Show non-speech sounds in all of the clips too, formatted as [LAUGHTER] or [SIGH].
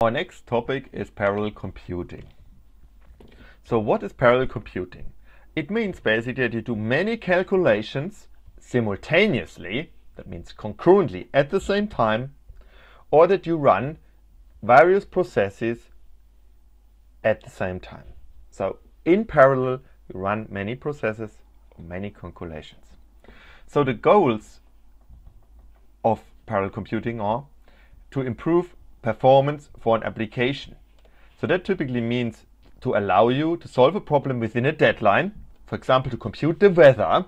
Our next topic is parallel computing. So what is parallel computing? It means basically that you do many calculations simultaneously, that means concurrently at the same time, or that you run various processes at the same time. So in parallel, you run many processes or many calculations. So the goals of parallel computing are to improve performance for an application. So that typically means to allow you to solve a problem within a deadline. For example, to compute the weather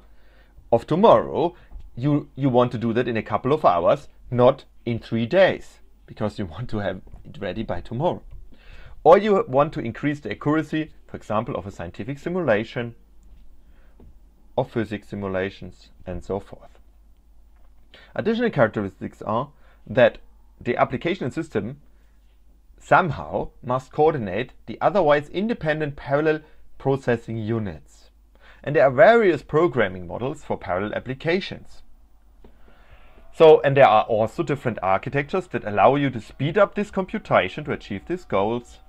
of tomorrow, you, you want to do that in a couple of hours, not in three days, because you want to have it ready by tomorrow. Or you want to increase the accuracy, for example, of a scientific simulation, of physics simulations, and so forth. Additional characteristics are that the application system somehow must coordinate the otherwise independent parallel processing units. And there are various programming models for parallel applications. So, and there are also different architectures that allow you to speed up this computation to achieve these goals.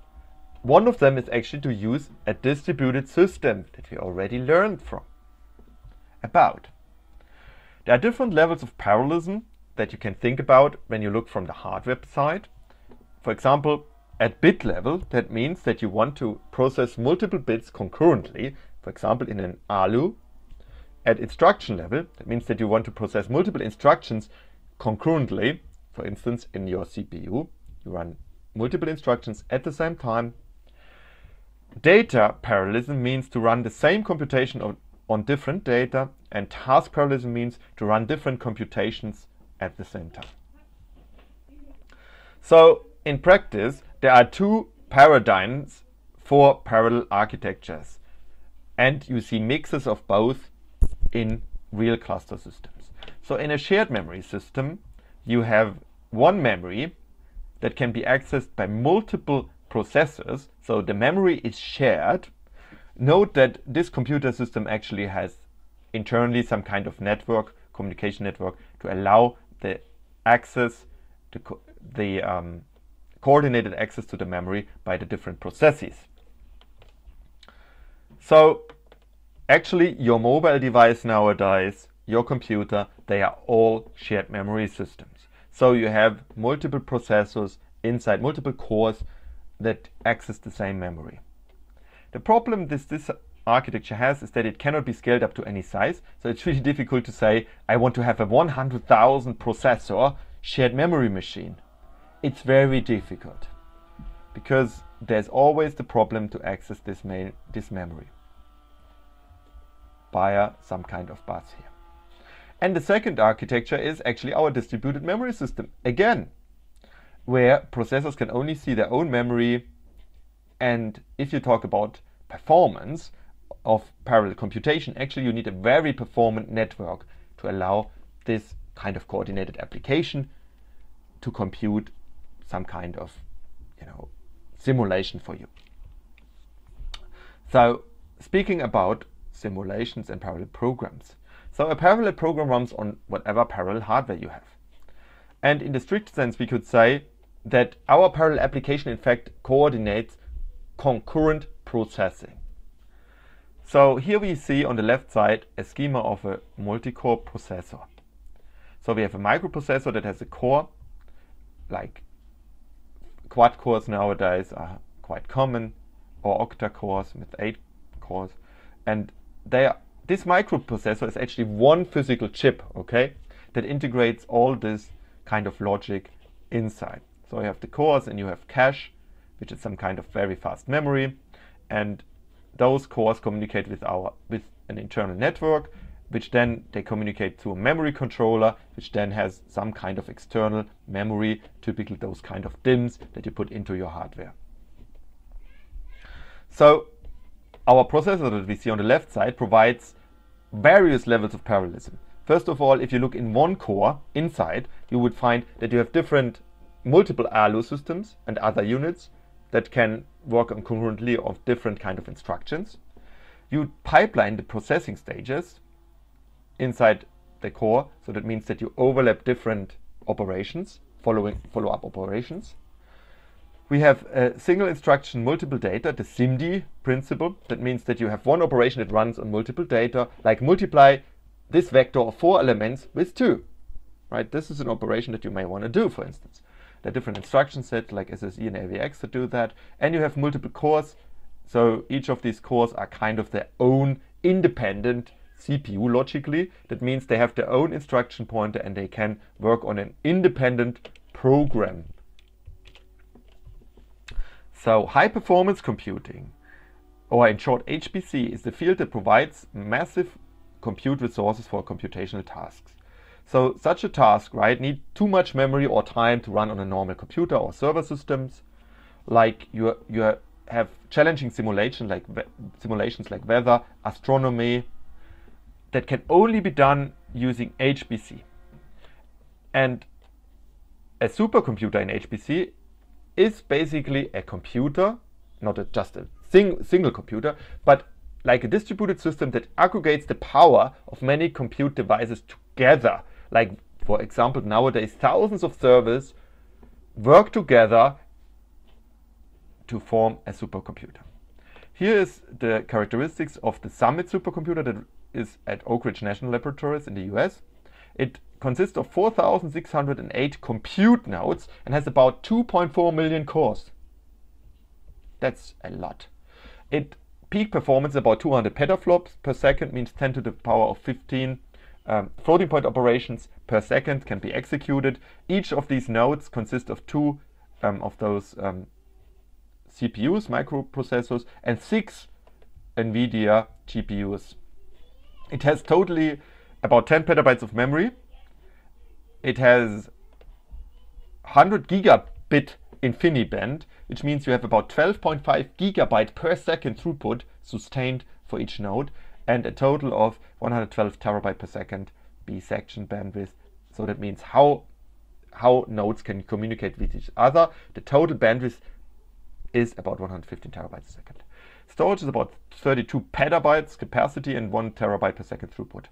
One of them is actually to use a distributed system that we already learned from about. There are different levels of parallelism that you can think about when you look from the hardware side. For example, at bit level, that means that you want to process multiple bits concurrently, for example, in an ALU. At instruction level, that means that you want to process multiple instructions concurrently, for instance, in your CPU. You run multiple instructions at the same time. Data parallelism means to run the same computation on, on different data, and task parallelism means to run different computations at the same time. So in practice, there are two paradigms for parallel architectures. And you see mixes of both in real cluster systems. So in a shared memory system, you have one memory that can be accessed by multiple processors. So the memory is shared. Note that this computer system actually has internally some kind of network, communication network, to allow the access, to co the um, coordinated access to the memory by the different processes. So actually your mobile device nowadays, your computer, they are all shared memory systems. So you have multiple processors inside, multiple cores that access the same memory. The problem this, this architecture has is that it cannot be scaled up to any size. So it's really difficult to say, I want to have a 100,000 processor shared memory machine. It's very difficult because there's always the problem to access this, main, this memory via some kind of bus here. And the second architecture is actually our distributed memory system. Again, where processors can only see their own memory. And if you talk about performance, of parallel computation, actually you need a very performant network to allow this kind of coordinated application to compute some kind of you know simulation for you. So speaking about simulations and parallel programs. So a parallel program runs on whatever parallel hardware you have. And in the strict sense, we could say that our parallel application in fact coordinates concurrent processing. So here we see on the left side a schema of a multi-core processor. So we have a microprocessor that has a core, like quad cores nowadays are quite common, or octa cores with eight cores. And they are, this microprocessor is actually one physical chip, okay, that integrates all this kind of logic inside. So you have the cores and you have cache, which is some kind of very fast memory. And those cores communicate with our with an internal network, which then they communicate to a memory controller, which then has some kind of external memory, typically those kind of DIMMs that you put into your hardware. So our processor that we see on the left side provides various levels of parallelism. First of all, if you look in one core inside, you would find that you have different multiple ALU systems and other units that can work on concurrently of different kind of instructions. You pipeline the processing stages inside the core, so that means that you overlap different operations, following follow-up operations. We have a single instruction, multiple data, the SIMD principle. That means that you have one operation that runs on multiple data, like multiply this vector of four elements with two. Right? This is an operation that you may want to do, for instance. There are different instruction sets like SSE and AVX that do that. And you have multiple cores. So each of these cores are kind of their own independent CPU logically. That means they have their own instruction pointer and they can work on an independent program. So high performance computing, or in short HPC, is the field that provides massive compute resources for computational tasks. So such a task, right, need too much memory or time to run on a normal computer or server systems. Like you, you have challenging simulation like simulations like weather, astronomy, that can only be done using HPC. And a supercomputer in HPC is basically a computer, not a, just a sing, single computer, but like a distributed system that aggregates the power of many compute devices together. Like, for example, nowadays thousands of servers work together to form a supercomputer. Here is the characteristics of the Summit supercomputer that is at Oak Ridge National Laboratories in the US. It consists of 4,608 compute nodes and has about 2.4 million cores. That's a lot. It peak performance about 200 petaflops per second means 10 to the power of 15 um, floating point operations per second can be executed. Each of these nodes consists of two um, of those um, CPUs, microprocessors, and six NVIDIA GPUs. It has totally about 10 petabytes of memory it has 100 gigabit InfiniBand, which means you have about 12.5 gigabyte per second throughput sustained for each node, and a total of 112 terabyte per second bisection bandwidth. So that means how how nodes can communicate with each other. The total bandwidth is about 115 terabytes a second. Storage is about 32 petabytes capacity and 1 terabyte per second throughput.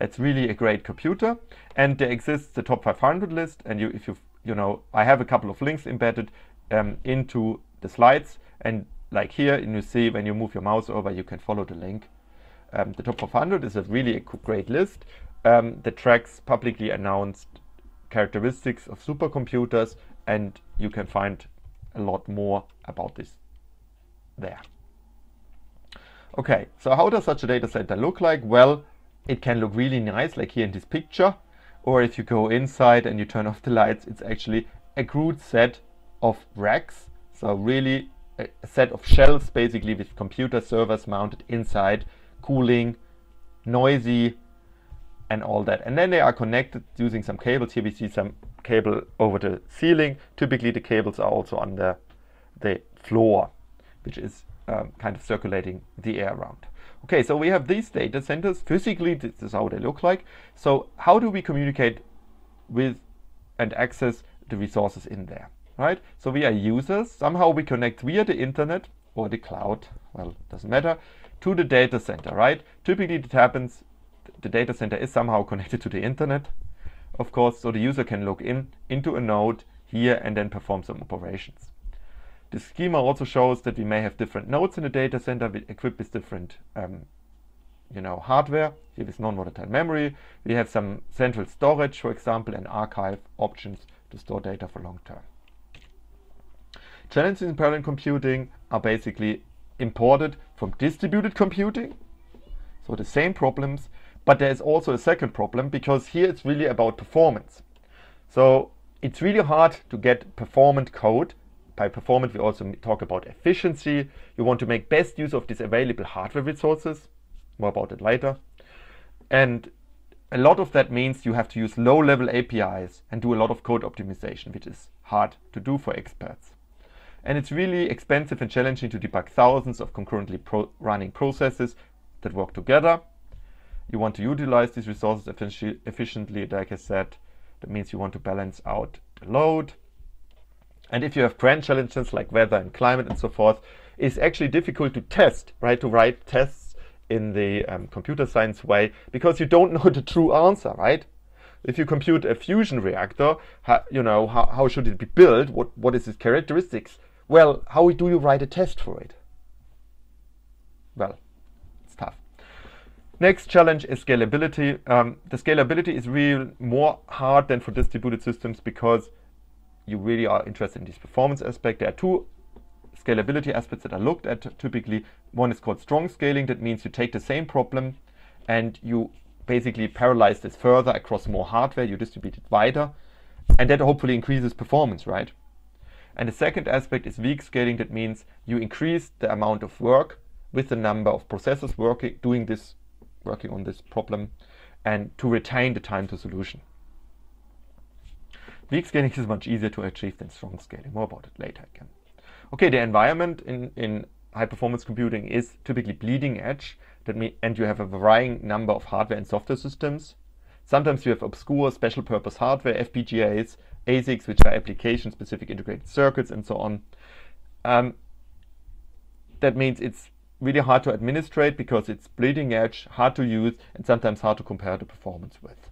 It's really a great computer. And there exists the top 500 list. And you, if you, you know, I have a couple of links embedded um, into the slides. And like here, and you see when you move your mouse over, you can follow the link. Um, the top 500 is a really a great list um, that tracks publicly announced characteristics of supercomputers. And you can find a lot more about this there. Okay, so how does such a data center look like? Well, it can look really nice like here in this picture or if you go inside and you turn off the lights it's actually a crude set of racks so really a set of shelves basically with computer servers mounted inside cooling noisy and all that and then they are connected using some cables here we see some cable over the ceiling typically the cables are also on the the floor which is um, kind of circulating the air around Okay, so we have these data centers. Physically, this is how they look like. So how do we communicate with and access the resources in there, right? So we are users. Somehow we connect via the internet or the cloud, well, doesn't matter, to the data center, right? Typically it happens, the data center is somehow connected to the internet, of course, so the user can log in into a node here and then perform some operations. The schema also shows that we may have different nodes in the data center equipped with different um, you know, hardware, here with non-volatile memory. We have some central storage, for example, and archive options to store data for long term. Challenges in parallel computing are basically imported from distributed computing. So the same problems, but there is also a second problem because here it's really about performance. So it's really hard to get performant code by performant, we also talk about efficiency. You want to make best use of these available hardware resources. More about it later. And a lot of that means you have to use low-level APIs and do a lot of code optimization, which is hard to do for experts. And it's really expensive and challenging to debug thousands of concurrently pro running processes that work together. You want to utilize these resources efficiently, like I said. That means you want to balance out the load and if you have grand challenges like weather and climate and so forth, it's actually difficult to test, right? To write tests in the um, computer science way because you don't [LAUGHS] know the true answer, right? If you compute a fusion reactor, how, you know, how, how should it be built? What, what is its characteristics? Well, how do you write a test for it? Well, it's tough. Next challenge is scalability. Um, the scalability is really more hard than for distributed systems because you really are interested in this performance aspect. There are two scalability aspects that are looked at typically. One is called strong scaling. That means you take the same problem and you basically parallelize this further across more hardware. You distribute it wider and that hopefully increases performance, right? And the second aspect is weak scaling. That means you increase the amount of work with the number of processors working, doing this, working on this problem and to retain the time to solution. Weak scaling is much easier to achieve than strong scaling. More about it later again. Okay, the environment in, in high performance computing is typically bleeding edge. That mean, and you have a varying number of hardware and software systems. Sometimes you have obscure special purpose hardware, FPGAs, ASICs, which are application specific integrated circuits and so on. Um, that means it's really hard to administrate because it's bleeding edge, hard to use, and sometimes hard to compare the performance with.